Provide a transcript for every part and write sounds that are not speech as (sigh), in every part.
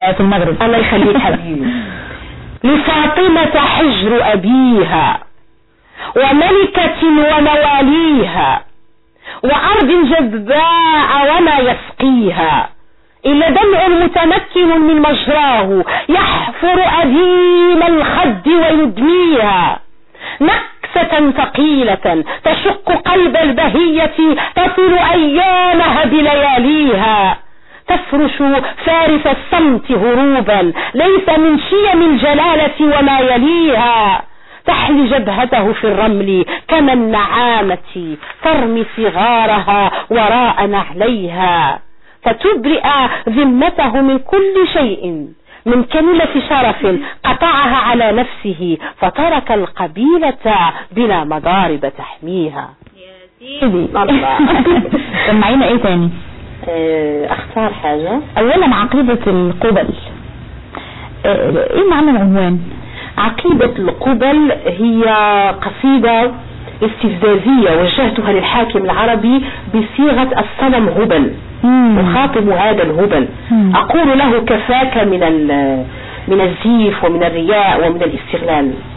في المغرب. الله يخليك حبيبي. (laughs) لفاطمة حجر أبيها وملكة ومواليها وأرض جذباء وما يسقيها. إلا دمع متمكن من مجراه يحفر أديم الخد ويدميها. نكسة ثقيلة تشق قلب البهية تصل أيامها بلياليها. تفرش فارس الصمت هروبا. ليس من شيم الجلالة وما يليها. تحلي جبهته في الرمل كما النعامة. ترمي صغارها وراء نعليها فتبرئ ذمته من كل شيء. من كلمة شرف قطعها على نفسه فترك القبيلة بلا مضارب تحميها. يا سيدي سمعينا إيه تاني؟ أختار حاجة. اولا عقيدة القبل. آه، إيه معنى العنوان؟ عقيدة القبل هي قصيدة استفزازية وجهتها للحاكم العربي بصيغة الصنم هبل أخاطب هذا الهبل. مم. أقول له كفاك من من الزيف ومن الرياء ومن الاستغلال. آه،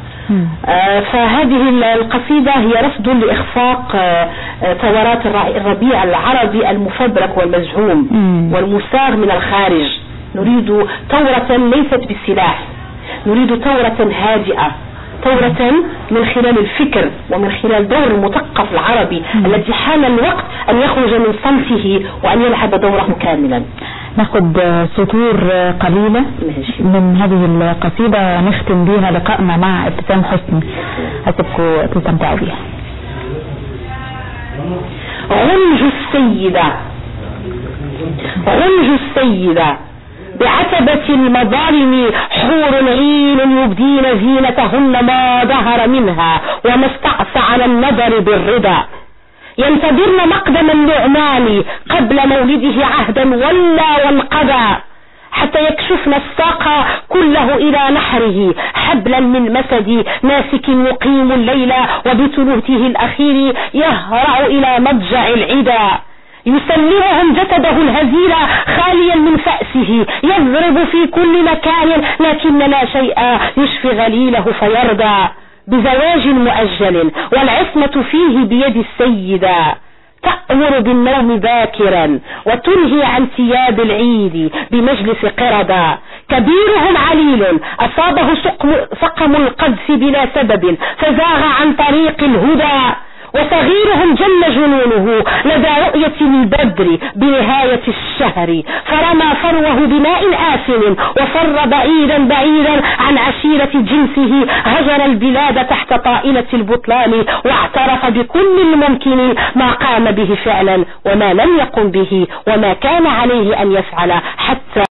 فهذه ال- القصيدة هي رفض لإخفاق آه، آه، ثورات الربيع العربي المفبرك والمزعوم مم. والمساغ من الخارج. نريد ثورة ليست بالسلاح نريد ثورة هادئة. ثورة من خلال الفكر ومن خلال دور المثقف العربي. الذي حان الوقت أن يخرج من صمته وأن يلعب دوره كاملا. ناخد سطور قليلة ماشي. من هذه القصيدة نختم بيها لقائنا مع ابتسام حسني. هسيبكم تستمتعوا بيها غنج السيدة غنج السيدة بعتبة المظالم حور عين يبدين زينتهن ما ظهر منها وما استعصى على النظر بالرضا. ينتظرن مقدم النعمان قبل مولده عهدا ولا وانقضى حتى يكشفن الساق كله إلى نحره حبلا من مسد ماسك يقيم الليل وبثلثه الأخير يهرع إلى مضجع العدا. يسلمهم جسده الهزيل خاليا من فأسه يضرب في كل مكان لكن لا شيء يشفي غليله فيرضى. بزواج مؤجل والعصمة فيه بيد السيدة تأمر بالنوم باكرا وتنهي عن ثياب العيد بمجلس قردة كبيرهم عليل أصابه سقم, القذف بلا سبب فزاغ عن طريق الهدى. وصغيرهم جل جنونه لدى رؤية البدر بنهاية الشهر فرمى فروه بماء آسن وفر بعيدا بعيدا عن عشيرة جنسه هجر البلاد تحت طائلة البطلان واعترف بكل الممكن ما قام به فعلا وما لم يقم به وما كان عليه أن يفعل حتى